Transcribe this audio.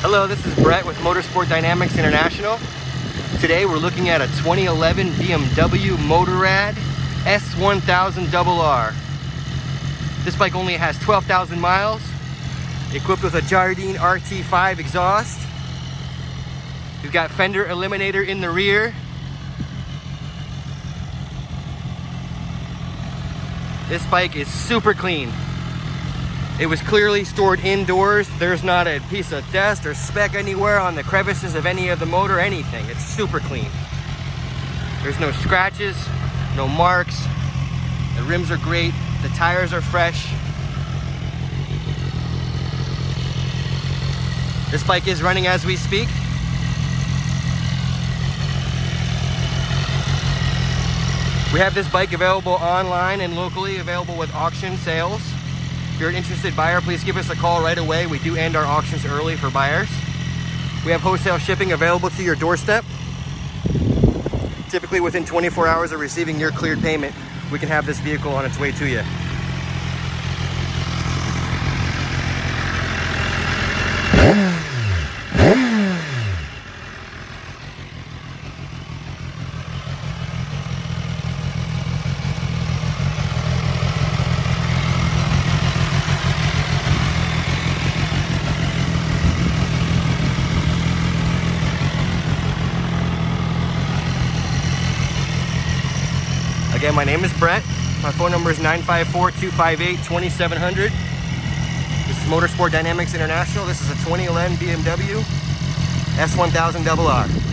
Hello, this is Brett with Motorsport Dynamics International. Today we're looking at a 2011 BMW Motorrad S1000RR. This bike only has 12,000 miles, equipped with a Jardine RT5 exhaust. We've got fender eliminator in the rear. This bike is super clean. It was clearly stored indoors. There's not a piece of dust or speck anywhere on the crevices of any of the motor, or anything. It's super clean. There's no scratches, no marks. The rims are great. The tires are fresh. This bike is running as we speak. We have this bike available online and locally available with auction sales. If you're an interested buyer, please give us a call right away. We do end our auctions early for buyers. We have wholesale shipping available to your doorstep. Typically within 24 hours of receiving your cleared payment, we can have this vehicle on its way to you. Again, my name is Brett. My phone number is 954-258-2700. This is Motorsport Dynamics International. This is a 2011 BMW S1000RR.